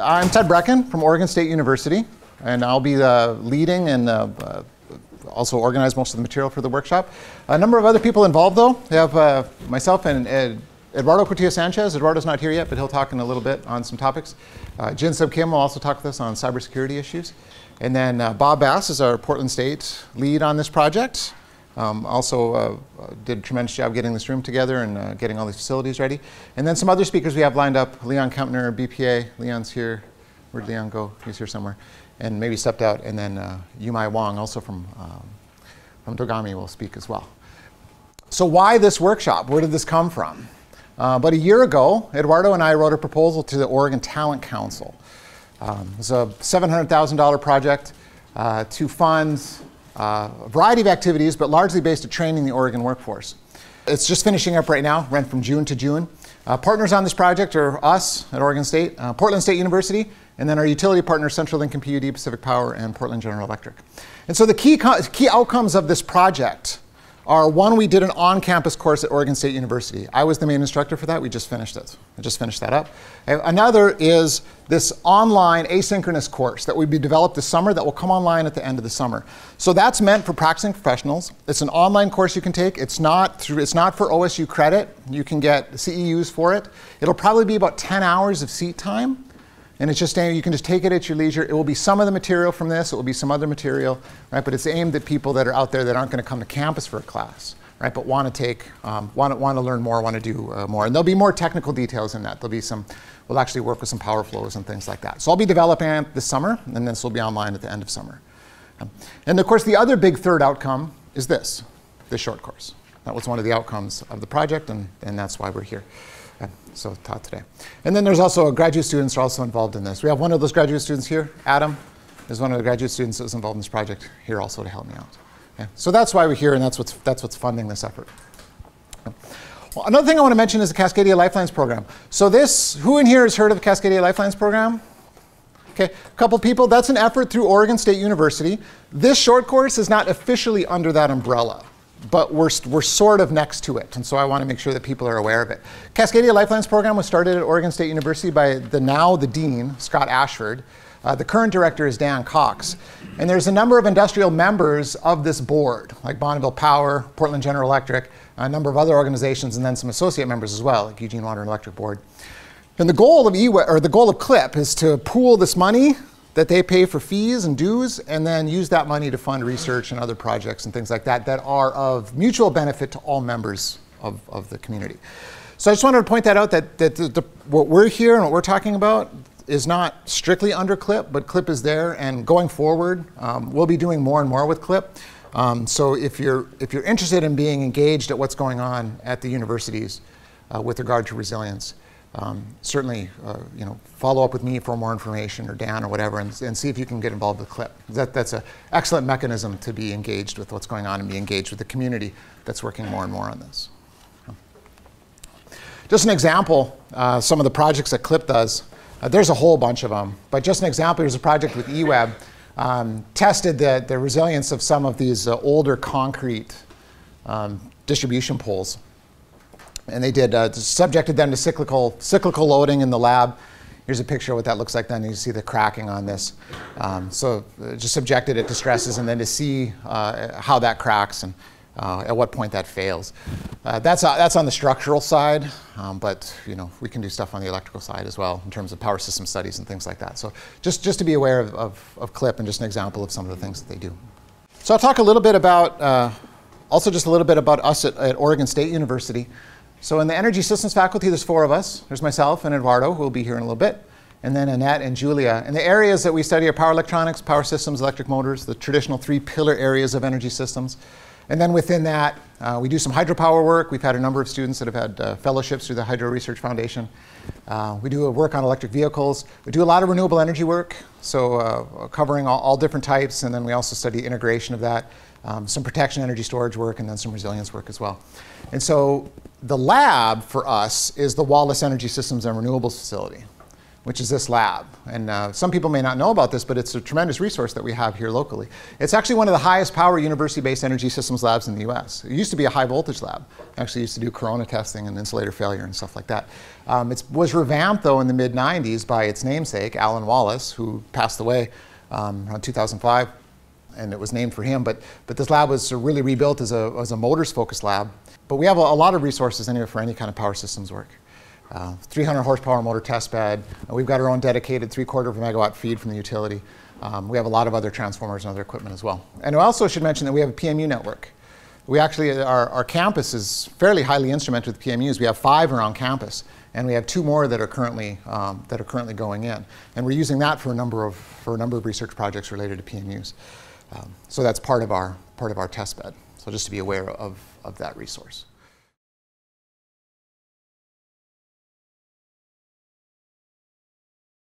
I'm Ted Brekken from Oregon State University, and I'll be uh, leading and uh, uh, also organize most of the material for the workshop. A number of other people involved, though. We have uh, myself and Ed, Eduardo Cotilla Sanchez. Eduardo's not here yet, but he'll talk in a little bit on some topics. Uh, Jin Sub Kim will also talk with us on cybersecurity issues. And then uh, Bob Bass is our Portland State lead on this project. Um, also uh, did a tremendous job getting this room together and uh, getting all these facilities ready. And then some other speakers we have lined up. Leon Kempner, BPA. Leon's here. Where'd Leon go? He's here somewhere. And maybe stepped out. And then uh, Yumei Wang, also from, um, from DOGAMI, will speak as well. So why this workshop? Where did this come from? Uh, about a year ago, Eduardo and I wrote a proposal to the Oregon Talent Council. Um, it was a $700,000 project uh, to fund uh, a variety of activities, but largely based at training the Oregon workforce. It's just finishing up right now, ran from June to June. Uh, partners on this project are us at Oregon State, uh, Portland State University, and then our utility partners, Central Lincoln PUD, Pacific Power, and Portland General Electric. And so the key, key outcomes of this project are one, we did an on-campus course at Oregon State University. I was the main instructor for that. We just finished it. I just finished that up. Another is this online asynchronous course that we developed this summer that will come online at the end of the summer. So that's meant for practicing professionals. It's an online course you can take. It's not through, it's not for OSU credit. You can get CEUs for it. It'll probably be about 10 hours of seat time. And it's just you can just take it at your leisure. It will be some of the material from this. It will be some other material, right? But it's aimed at people that are out there that aren't going to come to campus for a class, right? But want to take, um, want to learn more, want to do uh, more. And there'll be more technical details in that. There'll be some. We'll actually work with some power flows and things like that. So I'll be developing it this summer, and this will be online at the end of summer. Um, and of course, the other big third outcome is this, this short course. That was one of the outcomes of the project, and, and that's why we're here so taught today. And then there's also graduate students are also involved in this. We have one of those graduate students here, Adam, is one of the graduate students that was involved in this project here also to help me out. Okay. So that's why we're here, and that's what's, that's what's funding this effort. Well, another thing I want to mention is the Cascadia Lifelines program. So this, who in here has heard of the Cascadia Lifelines program? Okay, a couple people. That's an effort through Oregon State University. This short course is not officially under that umbrella but we're, we're sort of next to it. And so I want to make sure that people are aware of it. Cascadia Lifelines program was started at Oregon State University by the now the dean, Scott Ashford. Uh, the current director is Dan Cox. And there's a number of industrial members of this board, like Bonneville Power, Portland General Electric, a number of other organizations, and then some associate members as well, like Eugene Water and Electric Board. And the goal of EWE, or the goal of CLIP is to pool this money that they pay for fees and dues and then use that money to fund research and other projects and things like that that are of mutual benefit to all members of, of the community. So I just wanted to point that out that, that the, the, what we're here and what we're talking about is not strictly under CLIP, but CLIP is there and going forward, um, we'll be doing more and more with CLIP. Um, so if you're, if you're interested in being engaged at what's going on at the universities uh, with regard to resilience, um, certainly, uh, you know, follow up with me for more information or Dan or whatever and, and see if you can get involved with CLIP. That, that's an excellent mechanism to be engaged with what's going on and be engaged with the community that's working more and more on this. Just an example, uh, some of the projects that CLIP does. Uh, there's a whole bunch of them, but just an example, there's a project with EWEB, um, tested the, the resilience of some of these uh, older concrete um, distribution poles and they did uh, subjected them to cyclical cyclical loading in the lab. Here's a picture of what that looks like. Then you see the cracking on this. Um, so uh, just subjected it to stresses, and then to see uh, how that cracks and uh, at what point that fails. Uh, that's uh, that's on the structural side, um, but you know we can do stuff on the electrical side as well in terms of power system studies and things like that. So just just to be aware of, of, of CLIP and just an example of some of the things that they do. So I'll talk a little bit about also just a little bit about us at, at Oregon State University. So in the energy systems faculty, there's four of us. There's myself and Eduardo, who will be here in a little bit, and then Annette and Julia. And the areas that we study are power electronics, power systems, electric motors, the traditional three pillar areas of energy systems. And then within that, uh, we do some hydropower work. We've had a number of students that have had uh, fellowships through the Hydro Research Foundation. Uh, we do work on electric vehicles. We do a lot of renewable energy work, so uh, covering all, all, different types, and then we also study integration of that, um, some protection energy storage work, and then some resilience work as well. And so the lab for us is the Wallace Energy Systems and Renewables Facility. Which is this lab. And uh, some people may not know about this, but it's a tremendous resource that we have here locally. It's actually one of the highest power university-based energy systems labs in the US. It used to be a high voltage lab. Actually used to do corona testing and insulator failure and stuff like that. Um, it was revamped though in the mid 90s by its namesake, Alan Wallace, who passed away um, around 2005 and it was named for him. But, but this lab was really rebuilt as a, as a motors focused lab. But we have a, a lot of resources anyway for any kind of power systems work. Uh, 300 horsepower motor test bed. Uh, we've got our own dedicated three quarter of a megawatt feed from the utility. Um, we have a lot of other transformers and other equipment as well. And I also should mention that we have a PMU network. We actually, our, our campus is fairly highly instrumented with PMUs. We have five around campus, and we have two more that are currently, um, that are currently going in. And we're using that for a number of, for a number of research projects related to PMUs. Um, so that's part of, our, part of our test bed. So just to be aware of, of that resource.